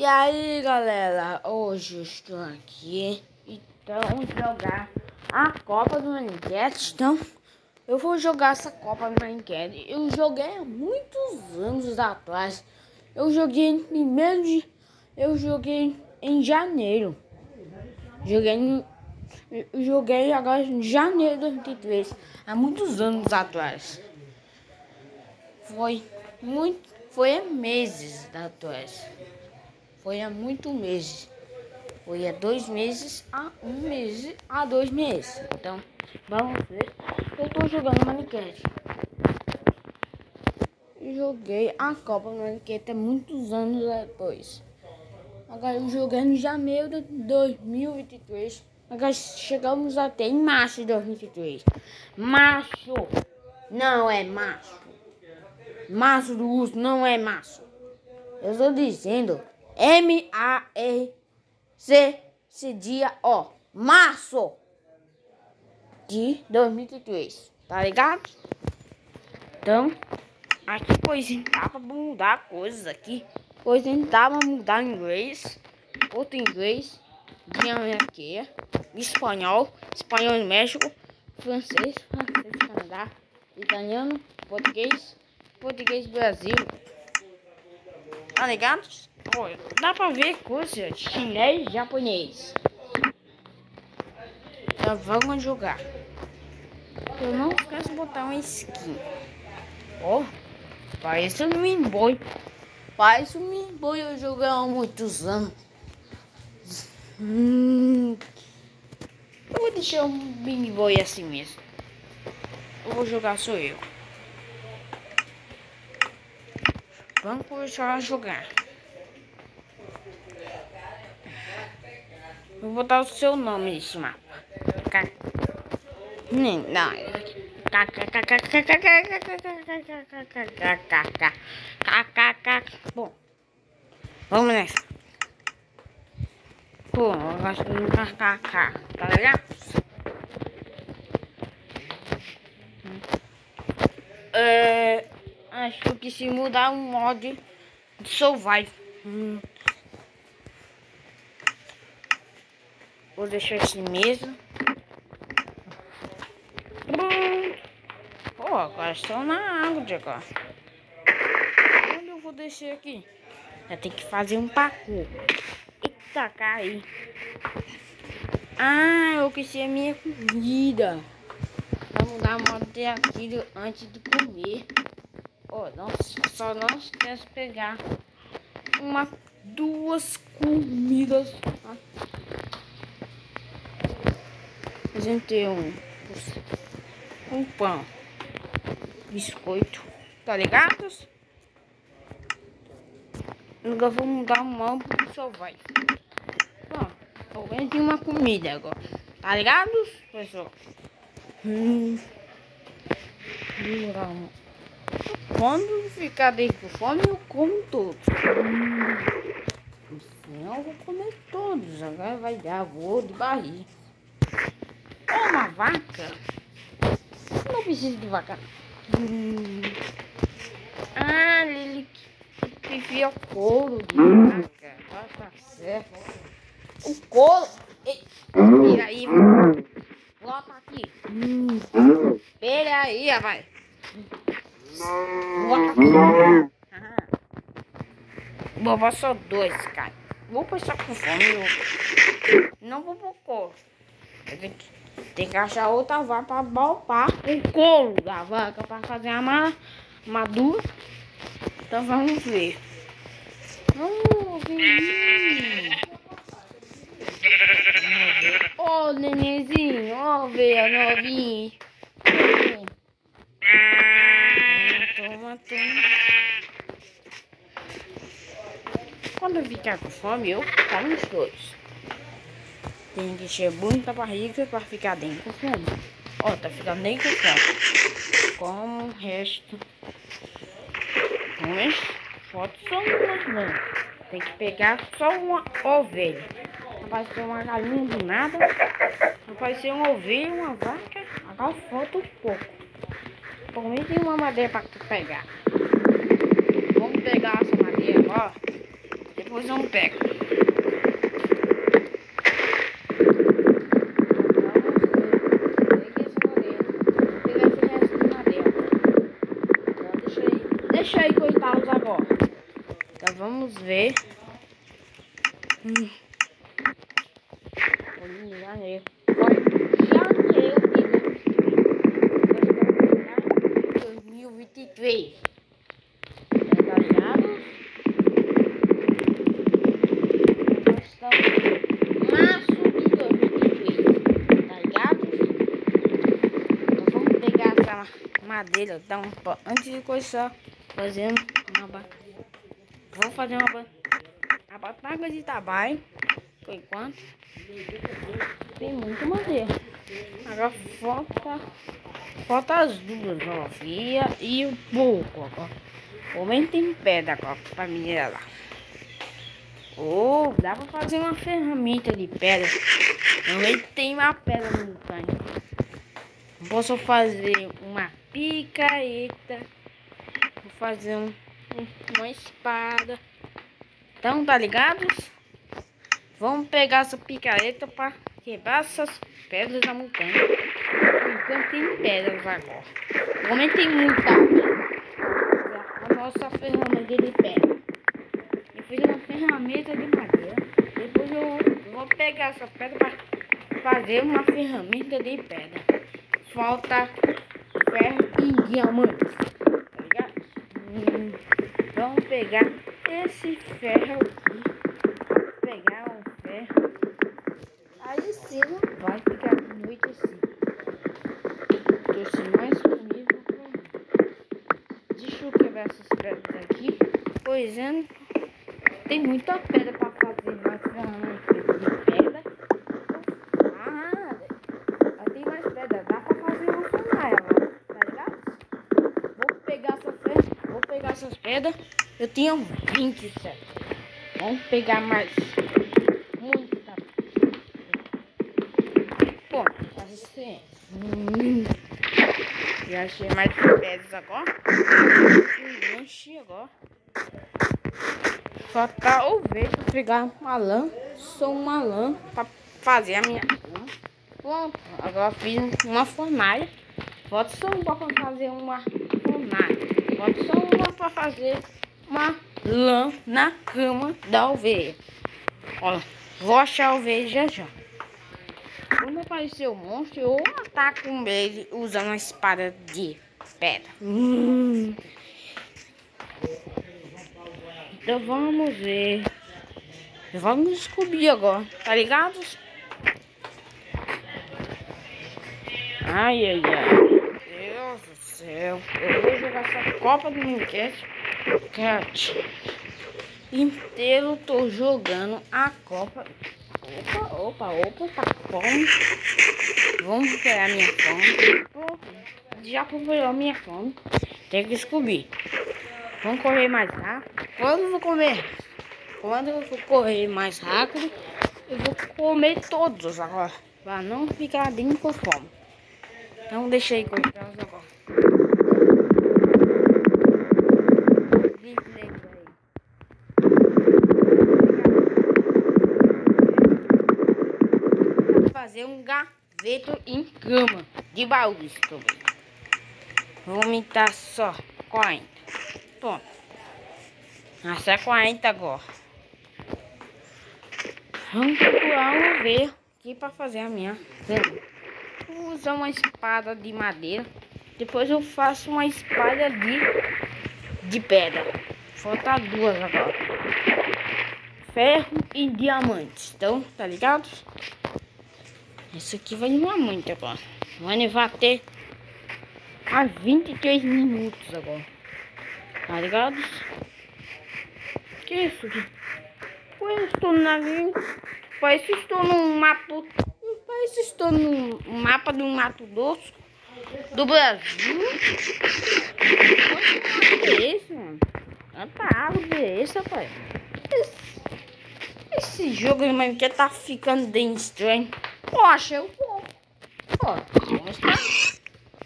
E aí galera, hoje eu estou aqui Então jogar a Copa do Minecraft. Então eu vou jogar essa Copa do Minecraft. Eu joguei há muitos anos atrás. Eu joguei em primeiro de... Eu joguei em janeiro. Joguei em... Joguei agora em janeiro de 2003 Há muitos anos atrás. Foi muito... Foi meses atrás foi há muito meses. Foi há dois meses, a um mês, a dois meses. Então, vamos ver. Eu tô jogando Minecraft. Joguei a Copa Minecraft há muitos anos depois. Agora eu joguei no janeiro de 2023. Agora chegamos até em março de 2023. Março não é março. Março do uso não é março. Eu estou dizendo M-A-R-C C-D-O. Março de 2003. Tá ligado? Então, aqui pois pra mudar coisas aqui. Pois pra mudar inglês, outro inglês, aqui, espanhol, espanhol no México, francês, francês Canadá, italiano, português, português Brasil. Tá ligado? Dá pra ver coisa chinês e japonês. Já vamos jogar. Eu não esqueço de botar uma skin. Ó, oh, parece um Minboy. Parece um Minboy eu joguei há muitos anos. Hum, eu vou deixar um Minboy assim mesmo. Eu vou jogar sou eu. Vamos começar a jogar. Vou botar o seu nome nesse mapa. Não. Bom. Vamos nessa. Pô, eu gosto de KKK. Tá ligado? É, acho que se mudar o mod de Survive. Hum. Vou deixar assim mesmo. Pô, agora estou na água de. Onde eu vou descer aqui? Já tem que fazer um parkour. Eita, cai. Ah, eu quis a minha comida. Vamos dar uma até aqui antes de comer. Oh, não, só não esquece pegar uma, duas comidas. Tem um, um pão, biscoito, tá ligados? Agora vamos dar uma mão pro só vai. Bom, alguém tem uma comida agora, tá ligados, pessoal? Hum. Quando ficar bem com fome, eu como todos. Hum. Senão eu vou comer todos. Agora vai dar voo de barriga vaca? Não preciso de vaca. Hum. Ah, ele o couro de vaca. Ah, tá certo. O couro. Espera aí. Volta aqui. Espera aí. Volta aqui. Vou passar só dois, cara. Vou passar com fome. Não vou pro couro. Tem que achar outra vaca para balpar o couro da vaca para fazer a madura. Então vamos ver. Ver. Ô oh, nenenzinho, ó, oh, veia novinho. Toma, toma. Quando eu ficar com fome, eu como os dois. Tem que encher muita barriga para ficar dentro com fome. Ó, tá ficando nem com fome. Como o resto. Mas foto só uma não. Tem que pegar só uma ovelha. Não vai ser uma galinha do nada. Não vai ser uma ovelha, uma vaca. Agora falta um pouco. Por mim tem uma madeira para tu pegar. Vamos pegar essa madeira agora. Depois eu pego. Deixa aí, coitados, agora. Vamos ver. Hum. Foi janeiro. Foi janeiro de 2023. Tá ligado? Nós estamos em março de 2023. Tá ligado? Então vamos pegar essa madeira. Então, antes de começar fazendo uma. Vou fazer uma. A batalha de trabalho. Por enquanto. Tem muito madeira. Agora falta. Falta as duas. Via e o pouco, ó. Homem tem pedra, ó, pra minerar. Oh, dá pra fazer uma ferramenta de pedra. Também tem uma pedra no tanque. Posso fazer uma picareta. Vou fazer um, uma espada. Então, tá ligados? Vamos pegar essa picareta para quebrar essas pedras da montanha. Enquanto tem pedras agora. Como tem muita A nossa ferramenta de pedra. Eu fiz uma ferramenta de madeira. Depois eu vou pegar essa pedra para fazer uma ferramenta de pedra. Falta ferro e diamantes. Tá ligado? Hum, vamos pegar esse ferro aqui. Pegar um ferro. Aí sim vai ficar muito assim. Trouxe mais comida pra. Deixa eu quebrar essas pedras aqui. Pois é, tem muita pedra pra fazer mais ferramentas de pedra. Ah, tem mais pedra. Dá pra fazer uma fornalha, tá ligado? Vou pegar essa pedra. Vou pegar essas pedras. Eu tinha 27. Vamos pegar mais. Muita. Hum. Já achei mais pedras agora. Enche agora. Só tá ouvir pra pegar uma lã. Sou uma lã pra fazer a minha. Pronto. Agora fiz uma fornalha. Falta só uma pra fazer uma fornalha. Falta só uma pra fazer uma lã na cama da ovelha. Ó, vou achar a ovelha já já. Quando aparecer o monstro, eu ataco ele usando uma espada de pedra. Hum. Então vamos ver. Vamos descobrir agora, tá ligado? Ai, ai, ai. Deus do céu. Eu vou jogar essa Copa do Minecraft Cat inteiro tô jogando a Copa. Opa, opa, opa, tá fome. Vamos recuperar minha fome. Já recuperou minha fome. Tem que descobrir. Vamos correr mais rápido. Quando eu vou comer? Quando eu vou correr mais rápido, eu vou comer todos agora. Pra não ficar bem com fome. Deixa aí cortar agora. fazer um gaveto em cama de baús também. Vou aumentar só 40. Pronto. Essa é 40 agora. Vamos procurar um ver aqui para fazer a minha. Vou usar uma espada de madeira. Depois eu faço uma espada de, de pedra. Falta duas agora. Ferro e diamantes. Então, tá ligado? Isso aqui vai levar muito agora. Vai levar até a 23 minutos agora. Tá ligado? Que isso aqui? Parece que estou no navio. Parece que estou num mapa. Parece que estou no mapa do Mato Doce do Brasil. Que é esse, mano? Quanta árvore é esse, rapaz? Esse, esse jogo de Minecraft tá ficando bem estranho. Poxa, eu vou. Ó, vamos estar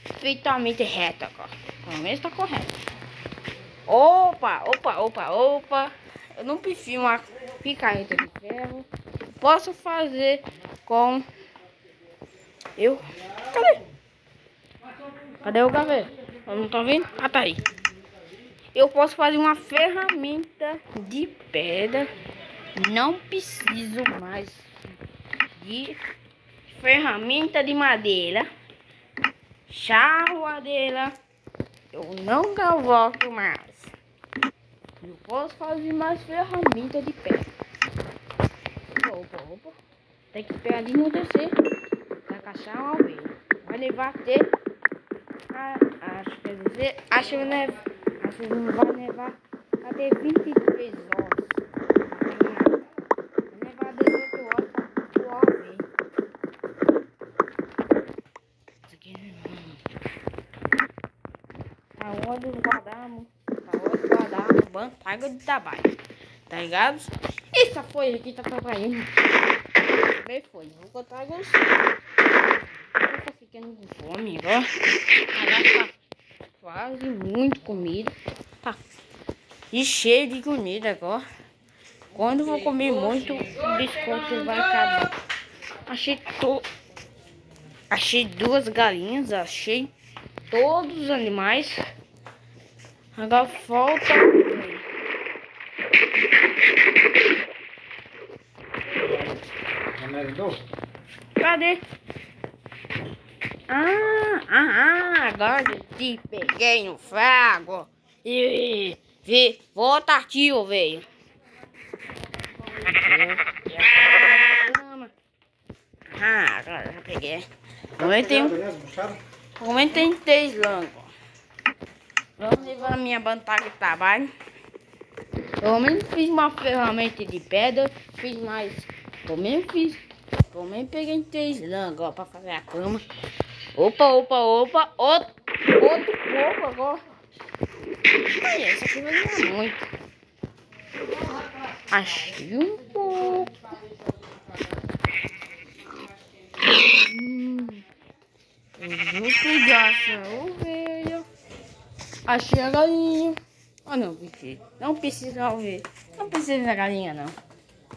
perfeitamente reto agora. Pelo menos tá correto. Opa, opa, opa, opa. eu não prefiro uma picareta de ferro. Posso fazer com... Eu... Cadê? Cadê o gaveta? Não tá vendo? Ah, tá aí. Eu posso fazer uma ferramenta de pedra. Não preciso mais de ferramenta de madeira. Chavadeira. Eu não cavoco mais. Eu posso fazer mais ferramenta de pedra. Opa, opa. Tem que pegar ali no descer. Vai caçar uma ovelha. Vai levar até. A, acho que quer dizer. Acho que, né, acho que não vai levar até 23 horas. Vai levar 18 horas pra voar a ovelha. Isso aqui Tá onde guardamos. Tá guardamos. Bantaga de trabalho. Tá ligado? Essa folha aqui tá trabalhando. Bem foi. Vou contar você. Eu tô ficando com fome, ó. Tá quase muito comida. Tá. E cheio de comida agora. Quando eu vou comer muito, o biscoito vai acabar. Achei to... Achei duas galinhas, achei todos os animais. Agora falta Cadê? Ah, ah, ah, agora te peguei no frago. E vi, volta aqui, ô velho. Ah, agora já peguei. Também tem, também tem três langos. Vamos levar a minha bantaga de trabalho. Eu mesmo fiz uma ferramenta de pedra, fiz mais. Eu mesmo fiz. Eu mesmo peguei três langos, ó, pra fazer a cama. Opa, opa, opa, outro, outro pouco agora. Olha, essa aqui vai ganhar muito. Achei um pouco. Hum, eu vou pegar. Achei a galinha. Ah não, precisa. Não precisa ver. Não precisa da galinha não.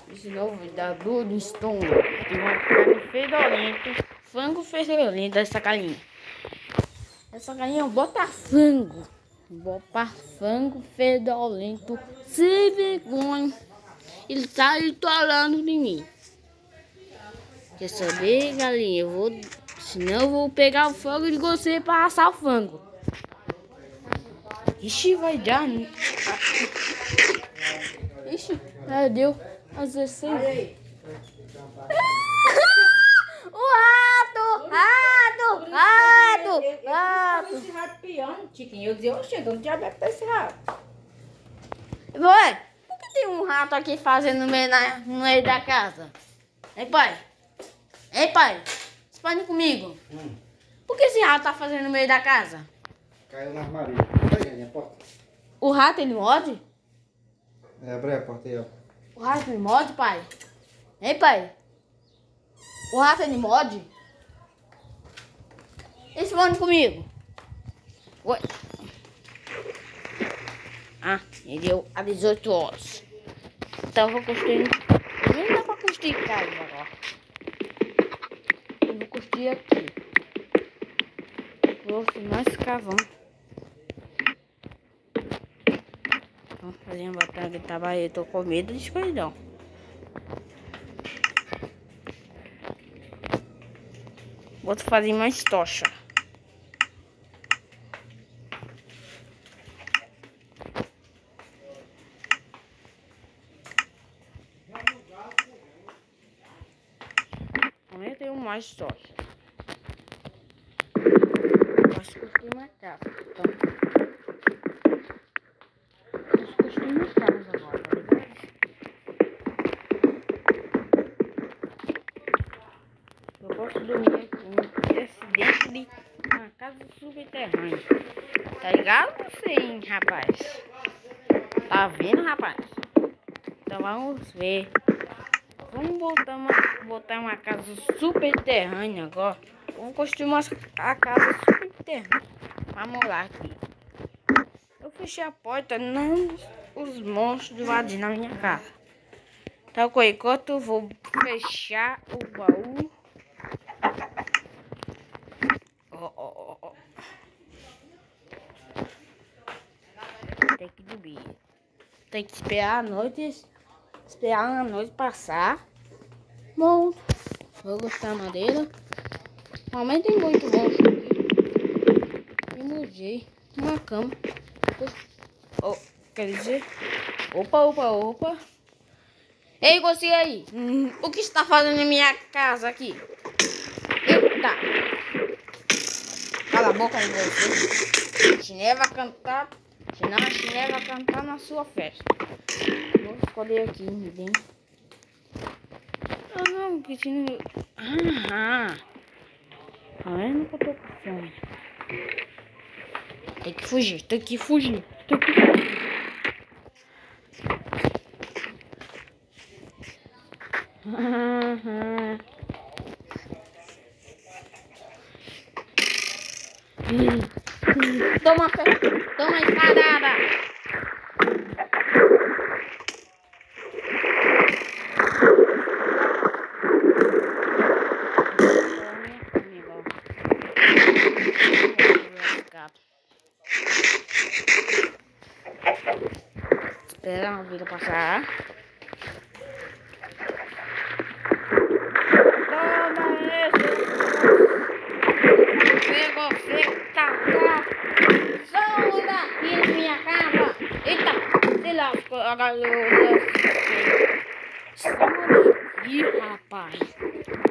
Precisa ouvir da do estômago. Tem uma carne fedorenta. Frango fedorento dessa galinha. Essa galinha bota frango. Bota frango fedorento. Sem vergonha. Ele tá estourando de mim. Quer saber, galinha? Eu vou. Senão eu vou pegar o frango de você para assar o frango. Ixi, vai dar, né? Ixi, já deu às 16. o rato! Rato! Rato! Rato! Esse rato piando, Tiquinho. Eu dizia, oxe, eu não tinha beco desse rato. Pai, por que tem um rato aqui fazendo no meio, na, no meio da casa? Ei, pai? Ei, pai? Espane comigo. Hum, Por que esse rato tá fazendo no meio da casa? caiu na armaria. Aí, porta. O rato, ele morde? É, abre a porta aí, ó. O rato ele morde, pai? Ei, pai? O rato ele morde? Responde comigo. Oi. Ah, ele deu a 18 horas. Então eu vou construir. Nem dá pra construir casa agora. Eu vou construir aqui. Vou mais carvão. Fazer uma batalha de trabalho. Eu tô com medo de escuridão. Vou fazer mais tocha. Também tenho mais tocha. Posso construir uma casa. Então. Posso construir uma casa agora, tá ligado? Eu posso dormir aqui nesse dentro de uma casa subterrânea. Tá ligado? Sim, rapaz. Tá vendo, rapaz? Então vamos ver. Vamos botar uma, botar uma casa subterrânea agora. Vamos construir uma, a casa subterrânea. Vamos morar aqui. Eu fechei a porta, não os monstros invadindo na minha casa. Então, enquanto eu vou fechar o baú. Ó, ó, ó, Tem que dormir. Tem que esperar a noite. Esperar a noite passar. Bom, vou gostar da madeira. Mamãe tem muito monstro aqui. E mudei uma cama. Oh, quer dizer. Opa, opa, opa. Ei, você aí. Hum, o que está fazendo na minha casa aqui? Eita. Cala a boca de você. Chiné vai cantar. Senão a Chiné vai cantar na sua festa. Vou escolher aqui, bem. Ah, não, que não... Ah, tá vendo que eu tô com fome? Tem que fugir, tem que fugir, tem que fugir. Toma, toma espadada. Espera a vida passar. Agora eu Ih, rapaz.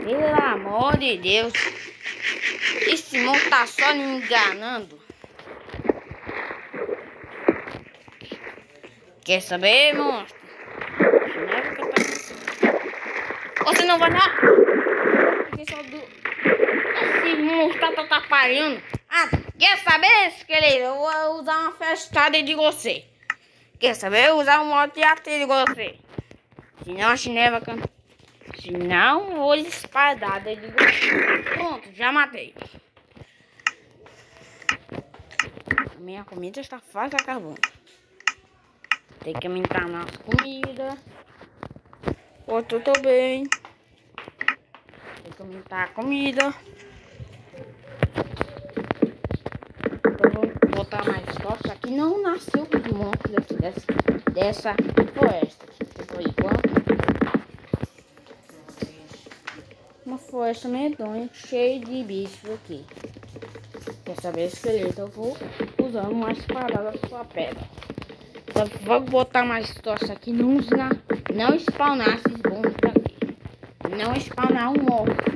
Pelo amor de Deus. Esse monstro tá só me enganando. Quer saber, monstro? Você não vai lá? Esse monstro tá atrapalhando. Ah, quer saber, esqueleto? Eu vou usar uma festada de você. Quer saber? Usar um modo de atiro igual você. Senão a chinela canta. Senão vou espadada de você. Pronto, já matei. Minha comida está fácil acabando. Tem que aumentar na comida. Tudo bem. Tem que aumentar a comida. Aqui. Não nasceu os monstros aqui dessa, dessa floresta. Por enquanto. Uma floresta medonha, cheia de bichos aqui. Quer saber esqueleto? Eu vou usando mais paradas para pedra. Então, vou botar mais tocha aqui. Não, não spawnar esses monstros aqui. Não spawnar um monstro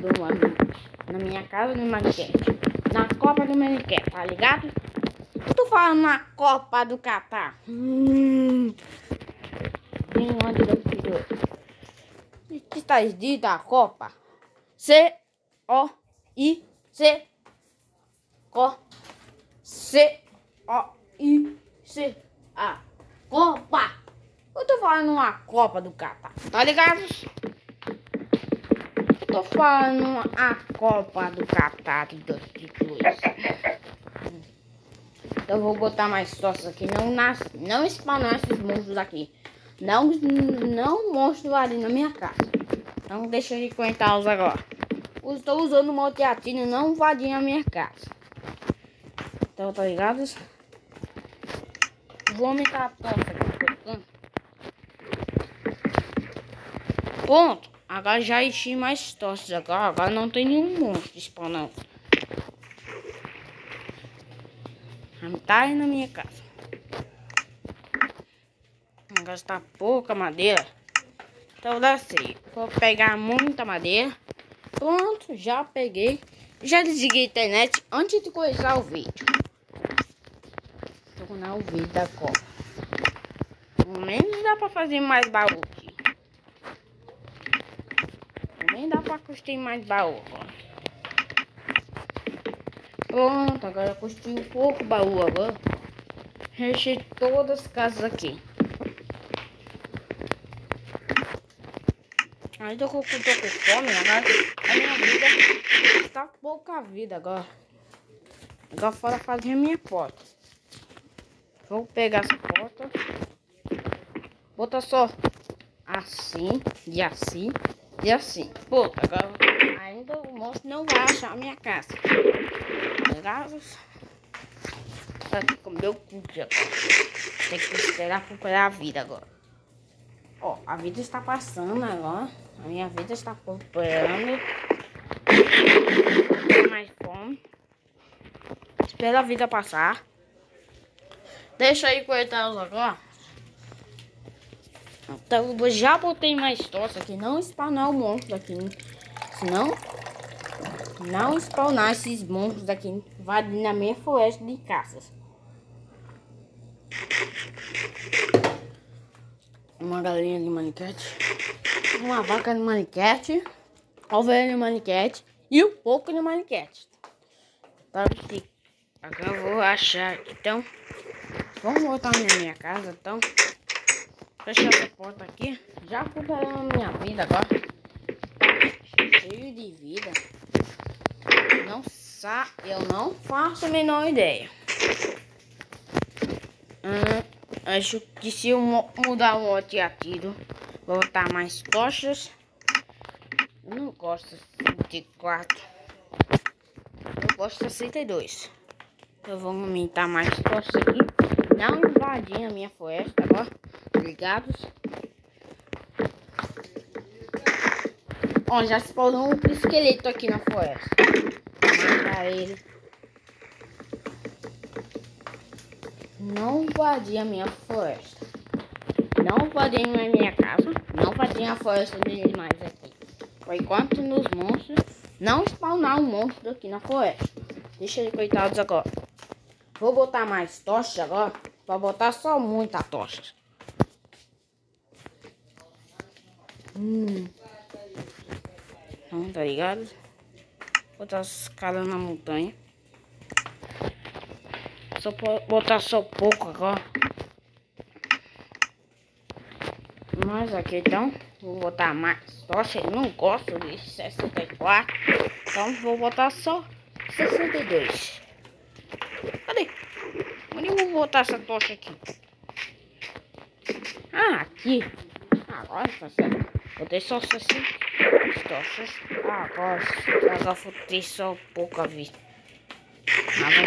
na minha casa no Minecraft. Na Copa do Minecraft, tá ligado? Eu tô falando na Copa do Catar. Hum. onde O que está escrito a Copa? C O I C Co C O I C A Copa. Eu tô falando uma Copa do Catar. Tá ligado? Tô falando a Copa do Catar de 2002. Eu vou botar mais sócios aqui. Não, nas, não spawnar esses monstros aqui. Não, não monstros ali na minha casa. Então deixa eu comentá-los agora. Estou usando o de não invadir a minha casa. Então, tá ligados? Vou aumentar a porta aqui. Pronto. Agora já enchi mais tosses agora. Agora não tem nenhum monstro spawnando. Tá aí na minha casa. Vou gastar pouca madeira. Então dá assim. Vou pegar muita madeira. Pronto, já peguei. Já desliguei a internet antes de começar o vídeo. Tornar o vídeo da Copa. Pelo menos dá pra fazer mais baú aqui. Nem dá pra construir mais baú. Pronto, agora construí um pouco baú agora. Rechei todas as casas aqui. Ainda que eu tô com fome, agora a minha vida tá pouca vida agora. Agora fora fazer minha porta. Vou pegar essa porta. Bota só assim, e assim, e assim. Puta, agora ainda o monstro não vai achar a minha casa. Pegados. Aqui com meu cu já. Tem que esperar recuperar a vida agora. Ó, a vida está passando agora. A minha vida está. Tem mais fome. Espera a vida passar. Deixa aí coitados agora. Então, eu já botei mais tosse aqui. Não spawnar o monstro aqui. Senão, não spawnar esses monstros aqui. Vai na minha floresta de caças. Uma galinha de maniquete. Uma vaca de maniquete. Ovelha de maniquete. E um pouco de maniquete. Tá, agora eu vou achar. Então, vamos voltar na minha casa, então. Fechar essa porta aqui. Já recuperando a minha vida agora. Cheio de vida. Não sa eu não faço a menor ideia. Hum, acho que se eu mudar o modo de atiro, vou botar mais tochas. Eu não gosto de 4. Eu gosto de 62. Eu vou aumentar mais tochas aqui. Não invadir a minha floresta agora ligados. Ó, já formou um esqueleto aqui na floresta. Matar ele. Não invadir a minha floresta. Não invadir a minha casa. Não invadir a floresta de animais aqui. Por enquanto nos monstros. Não spawnar um monstro aqui na floresta. Deixa ele coitados agora. Vou botar mais tochas agora. Pra botar só muita tocha. Hum. Então, tá ligado? Botar as caras na montanha. Só botar só pouco agora. Mas aqui então, vou botar mais tocha. Eu não gosto de 64. Então vou botar só 62. Cadê? Onde eu vou botar essa tocha aqui? Ah, aqui. Agora tá certo. Botei só 60 tochas. Ah, agora, agora vou só pouca vida.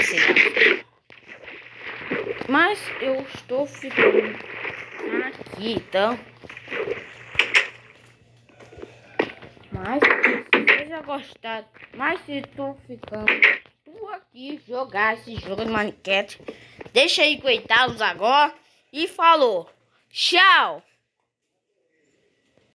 Ser. Mas eu estou ficando aqui, então. Mas se já gostado, mas se estou ficando tu aqui jogar esse jogo de Minecraft, deixa aí coitados agora e falou. Tchau!